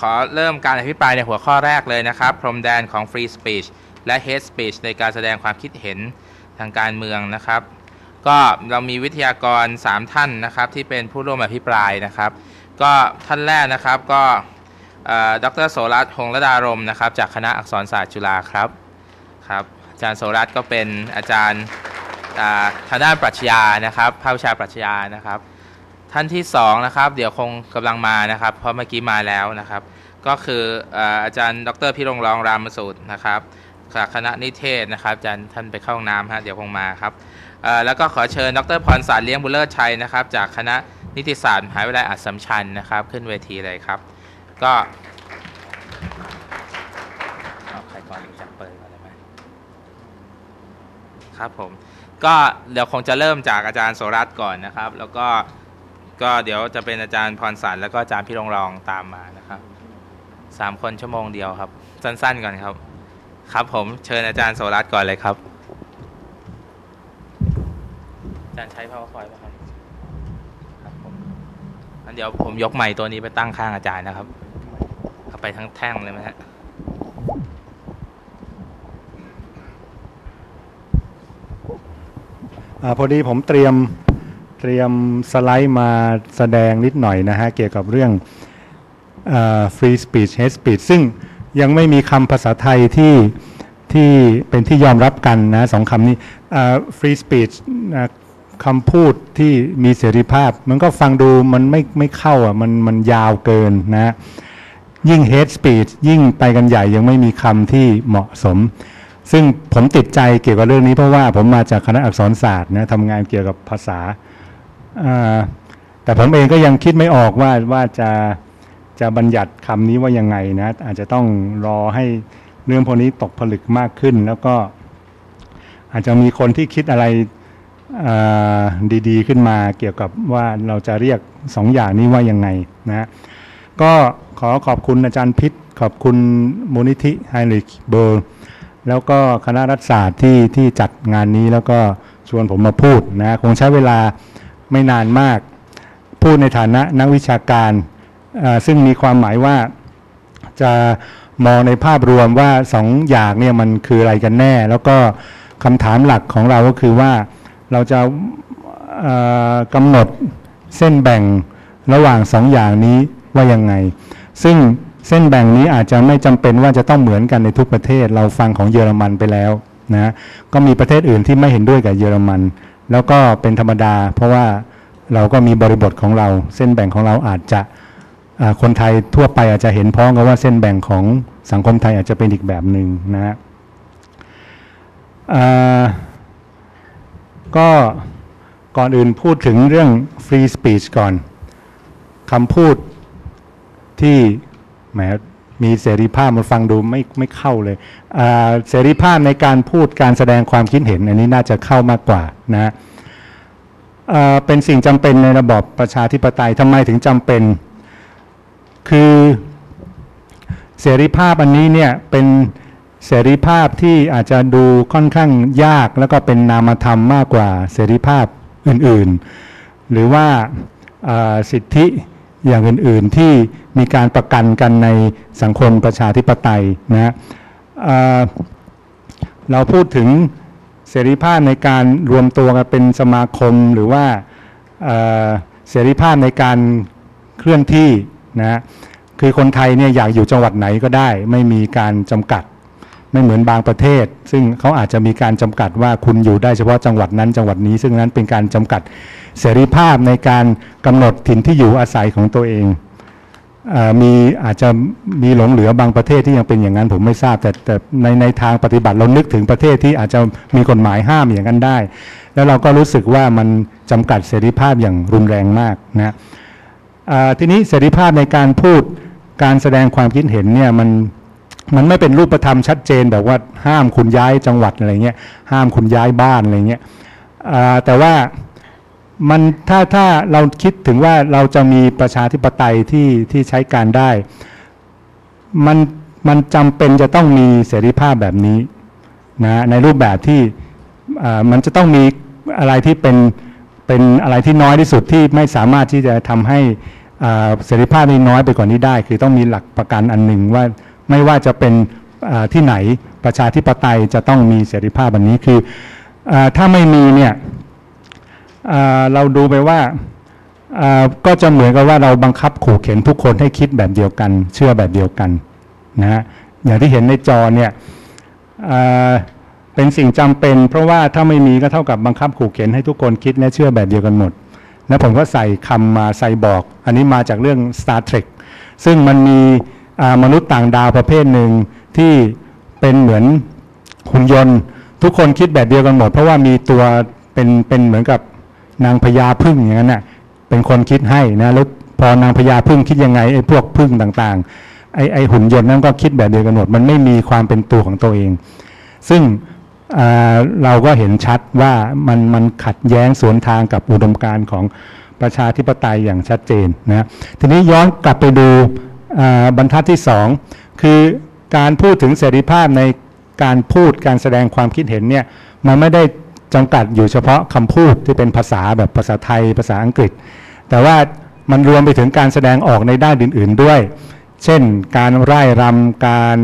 ขอเริ่มการอภิปรายในหัวข้อแรกเลยนะครับ พรมแดนของ Free Speech และ Hate Speech ในการแสดงความคิดเห็นทางการเมืองนะครับ ก็เรามีวิทยากร 3 ท่านนะครับ ที่เป็นผู้ร่วมอภิปรายนะครับ ก็ท่านแรกนะครับก็ดรโสรัตน์หงระดารมนะครับ จากคณะอักษรศาสตร์จุฬาครับครับอาจารย์โสรัตน์ก็เป็นอาจารย์ทางด้านปรัชญานะครับภาควิชาปรัชญานะครับ ท่านที่2นะครับ เดี๋ยวคงกำลังมานะครับ เพราะเมื่อกี้มาแล้วนะครับ ก็คืออาจารย์ดรพิรงรองรามสูตรนะครับจากคณะนิเทศนะครับอาจารย์ท่านไปเข้าห้องน้ำฮะเดี๋ยวคงมาครับแล้วก็ขอเชิญดรพรสารเลี้ยงบุญเลิศชัยนะครับ จากคณะนิติศาสตร์มหาวิทยาลัยอัศมชัญนะครับ ขึ้นเวทีเลยครับ ก็เอาใครก่อนจับเปิดก่อนได้ไหมครับผมก็เดี๋ยวคงจะเริ่มจากอาจารย์โสรัตก่อนนะครับ แล้วก็ ก็เดี๋ยวจะเป็นอาจารย์พรสารแล้วก็อาจารย์พี่รองรองตามมานะครับสามคนชั่วโมงเดียวครับ สั้นๆก่อนครับ ครับผมเชิญอาจารย์โสรัตก่อนเลยครับ อาจารย์ใช้ powerpoint ไหมครับครับผมงั้นเดี๋ยวผมยกไม้ตัวนี้ไปตั้งข้างอาจารย์นะครับเอาไปทั้งแท่งเลยไหมฮะอพอดีผมเตรียม เตรียมสไลด์มาแสดงนิดหน่อยนะฮะ เกี่ยวกับเรื่อง free speech hate speech ซึ่งยังไม่มีคำภาษาไทยที่ที่เป็นที่ยอมรับกันนะสองคำนี้ free speech คำพูดที่มีเสรีภาพ มันก็ฟังดูมันไม่ไม่เข้าอะมันมันยาวเกินนะยิ่ง hate speech ยิ่งไปกันใหญ่ยังไม่มีคำที่เหมาะสม ซึ่งผมติดใจเกี่ยวกับเรื่องนี้เพราะว่าผมมาจากคณะอักษรศาสตร์นะทำงานเกี่ยวกับภาษา แต่ผมเองก็ยังคิดไม่ออกว่าว่าจะจะบัญญัติคำนี้ว่ายังไงนะ อาจจะต้องรอให้เรื่องพวกนี้ตกผลึกมากขึ้น แล้วก็อาจจะมีคนที่คิดอะไรดีๆ ขึ้นมาเกี่ยวกับว่าเราจะเรียกสองอย่างนี้ว่ายังไงนะก็ขอขอบคุณอาจารย์พิษ ขอบคุณมูลนิธิไฮริกเบอร์แล้วก็คณะรัฐศาสตร์ที่ที่จัดงานนี้แล้วก็ชวนผมมาพูดนะคงใช้เวลา ไม่นานมาก พูดในฐานะนักวิชาการซึ่งมีความหมายว่าจะมองในภาพรวมว่าสองอย่างเนี่ยมันคืออะไรกันแน่ แล้วก็คำถามหลักของเราก็คือว่าเราจะกำหนดเส้นแบ่งระหว่างสองอย่างนี้ว่ายังไง ซึ่งเส้นแบ่งนี้อาจจะไม่จำเป็นว่าจะต้องเหมือนกันในทุกประเทศ เราฟังของเยอรมันไปแล้วนะก็มีประเทศอื่นที่ไม่เห็นด้วยกับเยอรมัน แล้วก็เป็นธรรมดา เพราะว่าเราก็มีบริบทของเรา เส้นแบ่งของเราอาจจะคนไทยทั่วไปอาจจะเห็นพ้องกันว่าเส้นแบ่งของสังคมไทยอาจจะเป็นอีกแบบหนึ่งนะฮะก็ก่อนอื่นพูดถึงเรื่อง free speech ก่อนคำพูดที่แหม มีเสรีภาพมันฟังดูไม่ไม่เข้าเลยเสรีภาพในการพูดการแสดงความคิดเห็นอันนี้น่าจะเข้ามากกว่านะเป็นสิ่งจำเป็นในระบอบประชาธิปไตยทำไมถึงจำเป็น คือเสรีภาพอันนี้เนี่ยเป็นเสรีภาพที่อาจจะดูค่อนข้างยากแล้วก็เป็นนามธรรมมากกว่าเสรีภาพอื่นๆ หรือว่าสิทธิ อย่างอื่นๆที่มีการประกันกันในสังคมประชาธิปไตยนะเราพูดถึงเสรีภาพในการรวมตัวกันเป็นสมาคมหรือว่าเสรีภาพในการเคลื่อนที่นะคือคนไทยเนี่ยอยากอยู่จังหวัดไหนก็ได้ ไม่มีการจำกัดไม่เหมือนบางประเทศ ซึ่งเขาอาจจะมีการจำกัดว่าคุณอยู่ได้เฉพาะจังหวัดนั้นจังหวัดนี้ ซึ่งนั้นเป็นการจำกัด เสรีภาพในการกำหนดถิ่นที่อยู่อาศัยของตัวเองมีอาจจะมีหลงเหลือบางประเทศที่ยังเป็นอย่างนั้นผมไม่ทราบ แต่แต่ในในทางปฏิบัติเรานึกถึงประเทศที่อาจจะมีกฎหมายห้ามอย่างนั้นได้ แล้วเราก็รู้สึกว่ามันจำกัดเสรีภาพอย่างรุนแรงมากนะทีนี้เสรีภาพในการพูดการแสดงความคิดเห็นเนี่ยมันมันไม่เป็นรูปธรรมชัดเจนแบบว่าห้ามคุณย้ายจังหวัดอะไรเงี้ยห้ามคุณย้ายบ้านอะไรเงี้ยแต่ว่า มันถ้าถ้าเราคิดถึงว่าเราจะมีประชาธิปไตยที่ที่ใช้การได้ มันมันจำเป็นจะต้องมีเสรีภาพแบบนี้นะในรูปแบบที่มันจะต้องมีอะไรที่เป็นเป็นอะไรที่น้อยที่สุดที่ไม่สามารถที่จะทำให้เสรีภาพนี้น้อยไปกว่านี้ได้ คือต้องมีหลักประกันอันหนึ่งว่าไม่ว่าจะเป็นที่ไหนประชาธิปไตยจะต้องมีเสรีภาพอันนี้คืออถ้าไม่มีเนี่ย เราดูไปว่าก็จะเหมือนกับว่าเราบังคับขู่เข็นทุกคนให้คิดแบบเดียวกัน เชื่อแบบเดียวกันนะฮะอย่างที่เห็นในจอเนี่ยเป็นสิ่งจำเป็น เพราะว่าถ้าไม่มีก็เท่ากับบังคับขู่เข็นให้ทุกคนคิดและเชื่อแบบเดียวกันหมด แล้วผมก็ใส่คำมาไซบอก อันนี้มาจากเรื่อง Star Trek ซึ่งมันมีมนุษย์ต่างดาวประเภทหนึ่งที่เป็นเหมือนหุ่นยนต์ ทุกคนคิดแบบเดียวกันหมด เพราะว่ามีตัวเป็นเป็นเหมือนกับ นางพญาพึ่งอย่างนั้นน่ะเป็นคนคิดให้นะแล้วพอนางพญาพึ่งคิดยังไงไอ้พวกพึ่งต่างๆไอ้ไอ้หุ่นยนต์นั้นก็คิดแบบเดียวกันหมด มันไม่มีความเป็นตัวของตัวเอง ซึ่งเราก็เห็นชัดว่ามันมันขัดแย้งสวนทางกับอุดมการณ์ของประชาธิปไตยอย่างชัดเจนนะทีนี้ย้อนกลับไปดูบรรทัดที่สองคือการพูดถึงเสรีภาพในการพูดการแสดงความคิดเห็นเนี่ยมันไม่ได้ จำกัดอยู่เฉพาะคำพูดที่เป็นภาษาแบบภาษาไทย ภาษาอังกฤษ แต่ว่ามันรวมไปถึงการแสดงออกในด้านอื่น ๆด้วย เช่น การร่ายรำการ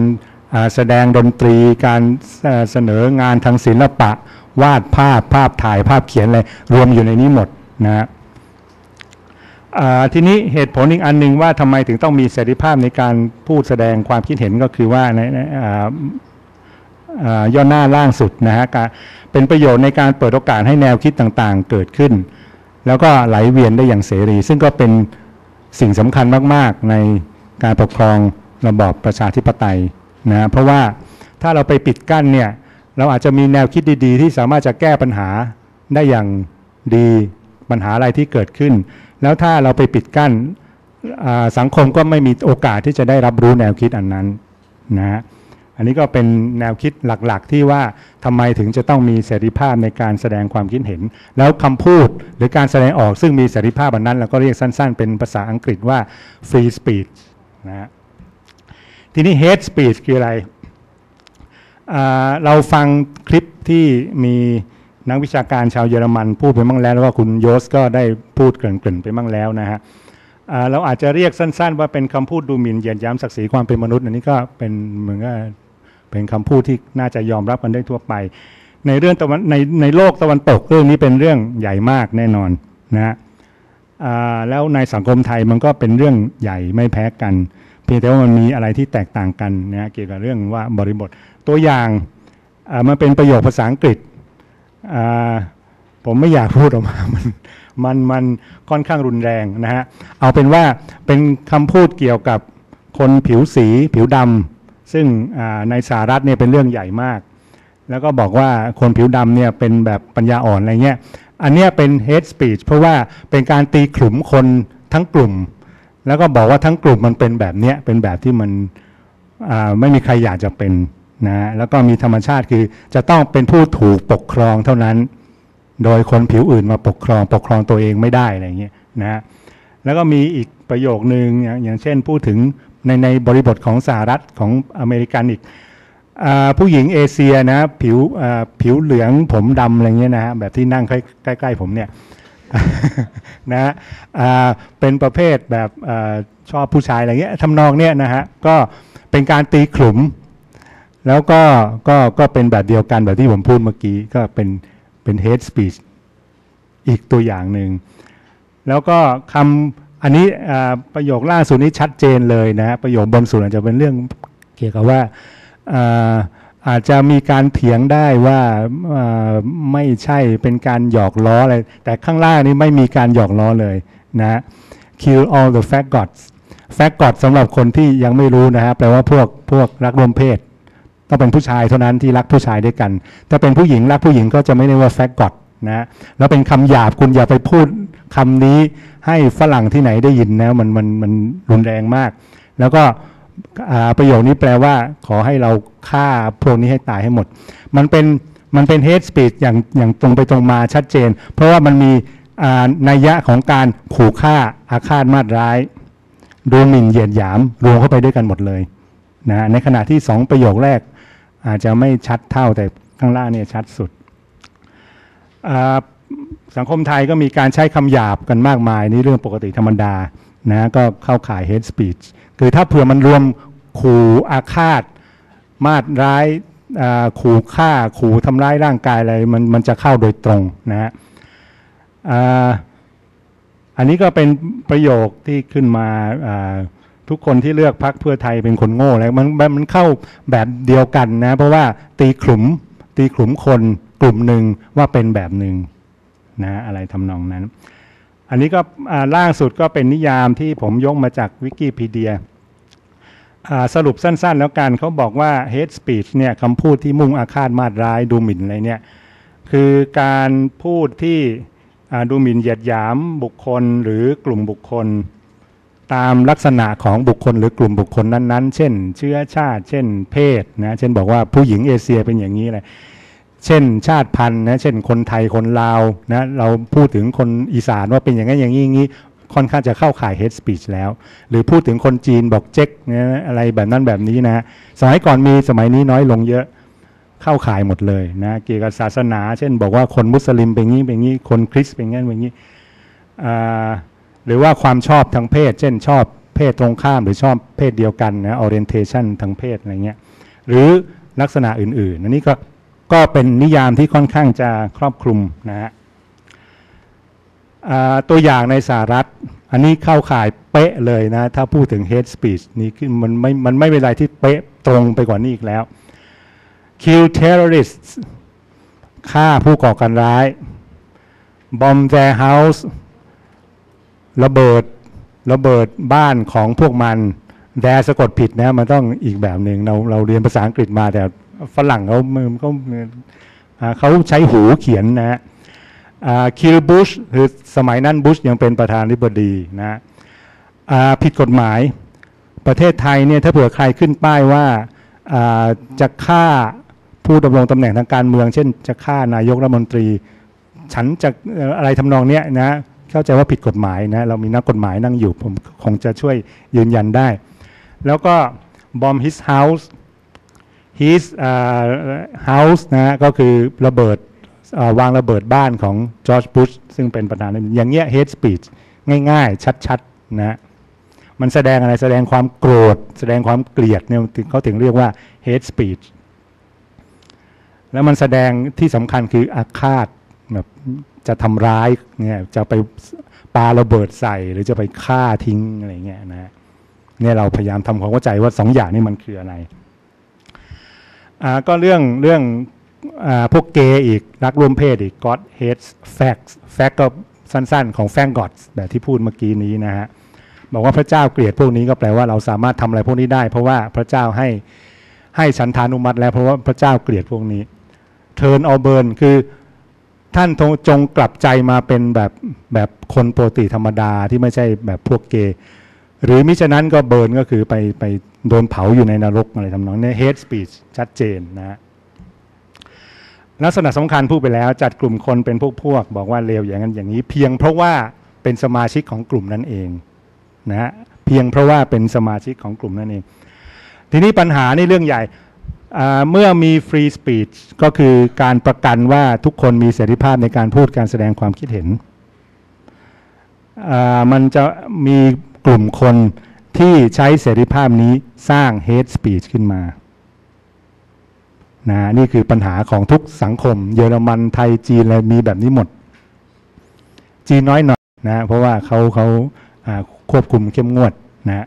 แสดงดนตรี การเสนองานทางศิลปะ วาดภาพภาพถ่ายภาพเขียนอะไรรวมอยู่ในนี้หมดนะฮะทีนี้เหตุผลอีกอันหนึ่งว่าทำไมถึงต้องมีเสรีภาพในการพูดแสดงความคิดเห็นก็คือว่าในในอ่าอ่า ย่อหน้าล่างสุดนะฮะเป็นประโยชน์ในการเปิดโอกาสให้แนวคิดต่างๆ เกิดขึ้น แล้วก็ไหลเวียนได้อย่างเสรี ซึ่งก็เป็นสิ่งสำคัญมากๆในการปกครองระบอบประชาธิปไตยนะเพราะว่าถ้าเราไปปิดกั้นเนี่ยเราอาจจะมีแนวคิดดีๆ ที่สามารถจะแก้ปัญหาได้อย่างดีปัญหาอะไรที่เกิดขึ้น แล้วถ้าเราไปปิดกั้นสังคมก็ไม่มีโอกาสที่จะได้รับรู้แนวคิดอันนั้นนะฮะ อันนี้ก็เป็นแนวคิดหลักๆ ที่ว่าทำไมถึงจะต้องมีเสรีภาพในการแสดงความคิดเห็น แล้วคำพูดหรือการแสดงออกซึ่งมีเสรีภาพอันนั้นเราก็เรียกสั้นๆ เป็นภาษาอังกฤษว่า free speech นะฮะทีนี้ hate speech คืออะไร เราฟังคลิปที่มีนักวิชาการชาวเยอรมันพูดไปบ้างแล้วแล้วก็คุณโยสก็ได้พูดเกริ่นๆไปบ้างแล้วนะฮะเราอาจจะเรียกสั้น ๆ ว่าเป็นคำพูดดูหมิ่นเหยียดยามศักดิ์ศรีความเป็นมนุษย์ อันนี้ก็เป็นเหมือนกับ เป็นคำพูดที่น่าจะยอมรับกันได้ทั่วไป ในเรื่องตะวันในในโลกตะวันตกเรื่องนี้เป็นเรื่องใหญ่มากแน่นอนนะฮะแล้วในสังคมไทยมันก็เป็นเรื่องใหญ่ไม่แพ้กัน เพียงแต่ว่ามันมีอะไรที่แตกต่างกันนะฮะเกี่ยวกับเรื่องว่าบริบทตัวอย่างอ่ามันเป็นประโยคภาษาอังกฤษผมไม่อยากพูดออกมา มันมันมันค่อนข้างรุนแรงนะฮะ เอาเป็นว่าเป็นคำพูดเกี่ยวกับคนผิวสีผิวดำ ซึ่งอ่าในสหรัฐเนี่ยเป็นเรื่องใหญ่มาก แล้วก็บอกว่าคนผิวดำเนี่ยเป็นแบบปัญญาอ่อนอะไรเงี้ย อันเนี้ยเป็น hate speech เพราะว่าเป็นการตีขลุ่มคนทั้งกลุ่ม แล้วก็บอกว่าทั้งกลุ่มมันเป็นแบบเนี้ยเป็นแบบที่มันไม่มีใครอยากจะเป็นนะฮะแล้วก็มีธรรมชาติคือจะต้องเป็นผู้ถูกปกครองเท่านั้น โดยคนผิวอื่นมาปกครอง ปกครองตัวเองไม่ได้อะไรเงี้ยนะฮะแล้วก็มีอีกประโยคนึงอย่างอย่างเช่นพูดถึง ในในบริบทของสหรัฐของอเมริกันอีกอผู้หญิงเอเชียนะผิวผิวเหลืองผมดำอะไรเงี้ยนะฮะแบบที่นั่งใกล้ใกล้ๆผมเนี่ยนะฮะเป็นประเภทแบบอชอบผู้ชายอะไรเงี้ยทำนองเนี้ยนะฮะก็เป็นการตีขลุ่มแล้วก็ก็ก็เป็นแบบเดียวกันแบบที่ผมพูดเมื่อกี้ก็เป็นเป็น hate speech อีกตัวอย่างหนึ่ง แล้วก็คำ อันนี้ประโยคล่าสุดนี้ชัดเจนเลยนะประโยคบนสุดอาจจะเป็นเรื่องเกี่ยวกับว่าอาอาจจะมีการเถียงได้ว่าาไม่ใช่เป็นการหยอกล้ออะไร แต่ข้างล่างนี้ไม่มีการหยอกล้อเลยนะ kill all the fat gods fat god สำหรับคนที่ยังไม่รู้นะฮะแปลว่าพวกพวกรักรวมเพศต้องเป็นผู้ชายเท่านั้นที่รักผู้ชายด้วยกัน ถ้าเป็นผู้หญิงรักผู้หญิงก็จะไม่เรียกว่าแฟกกอด นะแล้วเป็นคำหยาบคุณอย่าไปพูดคำนี้ให้ฝรั่งที่ไหนได้ยินนะมันมันมันรุนแรงมาก แล้วก็ประโยคนี้แปลว่า ขอให้เราฆ่าพวกนี้ให้ตายให้หมด มันเป็นมันเป็น hate speech อย่างอย่างตรงไปตรงมาชัดเจน เพราะว่ามันมีนัยยะของการขู่ฆ่าอาฆาตมาตร้าย ดูหมิ่นเหยียดหยามรวมเข้าไปด้วยกันหมดเลยนะในขณะที่สองประโยคแรก อาจจะไม่ชัดเท่าแต่ข้างล่างเนี่ยชัดสุด สังคมไทยก็มีการใช้คำหยาบกันมากมายนี่เรื่องปกติธรรมดานะก็เข้าข่าย hate speech คือถ้าเผื่อมันรวมขู่อาฆาต มาดร้ายขู่ฆ่าขู่ทำร้ายร่างกายอะไรมันมันจะเข้าโดยตรงนะฮะอันนี้ก็เป็นประโยคที่ขึ้นมาทุกคนที่เลือกพักเพื่อไทยเป็นคนโง่แล้วมันมันมันเข้าแบบเดียวกันนะ เพราะว่าตีขลุมตีขลุมคน กลุ่มหนึ่งว่าเป็นแบบหนึ่งนะอะไรทำนองนั้น อันนี้ก็อ่าล่าสุดก็เป็นนิยามที่ผมยกมาจากวิกิพีเดียสรุปสั้นๆ แล้วกันเขาบอกว่า hate speech เนี่ยคำพูดที่มุ่งอาฆาตมาดร้ายดูหมิ่นอะไรเนี่ยคือการพูดที่ดูหมิ่นเหยียดหยามบุคคลหรือกลุ่มบุคคล ตามลักษณะของบุคคลหรือกลุ่มบุคคลนั้นๆ เช่น เชื้อชาติ เช่น เพศนะเช่นบอกว่าผู้หญิงเอเชียเป็นอย่างนี้เลย เช่นชาติพันธุ์นะเช่นคนไทยคนลาวนะเราพูดถึงคนอีสานว่าเป็นอย่างนั้นอย่างนี้อย่างนี้ค่อนข้างจะเข้าข่าย hate speech แล้ว หรือพูดถึงคนจีนบอกเจ๊กนะอะไรแบบนั้นแบบนี้นะสมัยก่อนมีสมัยนี้น้อยลงเยอะเข้าข่ายหมดเลยนะเกี่ยวกับศาสนา เช่นบอกว่าคนมุสลิมเป็นงี้เป็นงี้คนคริสต์เป็นงั้นเป็นงี้หรือว่าความชอบทางเพศ เช่นชอบเพศตรงข้าม หรือชอบเพศเดียวกันนะ orientation ทางเพศอะไรเงี้ยหรือลักษณะอื่นๆอันนี้ก็ ก็เป็นนิยามที่ค่อนข้างจะครอบคลุมนะฮะตัวอย่างในสหรัฐ อันนี้เข้าข่ายเป๊ะเลยนะ ถ้าพูดถึง hate speech นี่คือมันไม่มันไม่เป็นไรที่เป๊ะตรงไปกว่านี้อีกแล้ว kill terrorists ฆ่าผู้ก่อการร้าย bomb their house ระเบิดระเบิดบ้านของพวกมัน แดสะกดผิดนะ มันต้องอีกแบบหนึ่งเราเราเรียนภาษาอังกฤษมาแต่ ฝรั่งเขาเขาอ่าเขาใช้หูเขียนนะฮะคิลบุชคือสมัยนั้นบุชยังเป็นประธานาธิบดีนะผิดกฎหมายประเทศไทยเนี่ยถ้าเผื่อใครขึ้นป้ายว่าจะฆ่าผู้ดำรงตำแหน่งทางการเมือง เช่น จะฆ่านายกรัฐมนตรี ฉันจะอะไรทำนองเนี้ยนะเข้าใจว่าผิดกฎหมายนะเรามีนักกฎหมายนั่งอยู่ผมคงจะช่วยยืนยันได้ แล้วก็ bomb his house his อ่า his house นะก็คือระเบิดวางระเบิดบ้านของจอร์จบุชซึ่งเป็นประธานาธิบดีอย่างเงี้ย hate speech ง่ายๆ ชัดๆนะมันแสดงอะไรแสดงความโกรธ แสดงความเกลียดเนี่ยเขาถึงเรียกว่า hate speech แล้วมันแสดงที่สำคัญคืออาฆาตแบบจะทำร้ายเนี่ยจะไปปาระเบิดใส่หรือจะไปฆ่าทิ้งอะไรเงี้ยนะเนี่ยเราพยายามทำความเข้าใจว่าสองอย่างนี้มันคืออะไร อ่าก็เรื่องเรื่องอ่าพวกเกย์อีกรักร่วมเพศอีก God hates facts fact ก็สั้นๆ ของ thank God แบบที่พูดเมื่อกี้นี้นะฮะบอกว่าพระเจ้าเกลียดพวกนี้ก็แปลว่าเราสามารถทำอะไรพวกนี้ได้ เพราะว่าพระเจ้าให้ให้ฉันทานุมัติแล้วเพราะว่าพระเจ้าเกลียดพวกนี้ turn or burn คือท่านจงกลับใจมาเป็นแบบแบบคนปกติธรรมดาที่ไม่ใช่แบบพวกเกย์ หรือมิฉะนั้นก็เบิร์นก็คือไปไปโดนเผาอยู่ในนรกอะไรทำนองนี้ hate speech ชัดเจนนะฮะลักษณะสำคัญพูดไปแล้วจัดกลุ่มคนเป็นพวกพวกๆบอกว่าเลวอย่างนั้นอย่างนี้ เพียงเพราะว่าเป็นสมาชิกของกลุ่มนั้นเองนะฮะเพียงเพราะว่าเป็นสมาชิกของกลุ่มนั้นเอง ทีนี้ปัญหานี่เรื่องใหญ่เมื่อมีฟรีสปีชก็คือการประกันว่าทุกคนมีเสรีภาพในการพูดการแสดงความคิดเห็น มันจะมี กลุ่มคนที่ใช้เสรีภาพนี้สร้าง hate speech ขึ้นมานะนี่คือปัญหาของทุกสังคม เยอรมันไทยจีนอะไรมีแบบนี้หมด จีนน้อยหน่อยนะเพราะว่าเขาเขาอ่าควบคุมเข้มงวดนะ